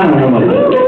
Ah, não, não.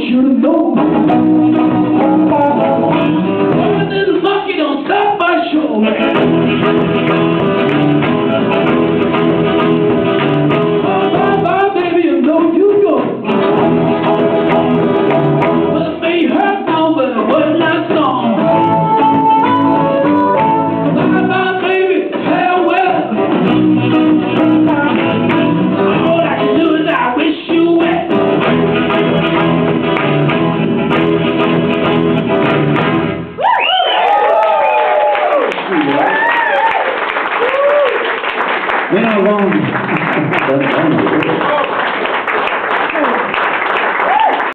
you know. We're not.